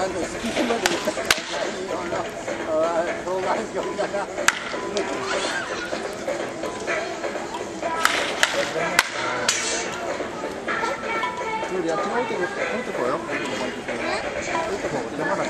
なんで隙間で行ったらいいような障害状だな。やう、とうございま。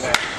す。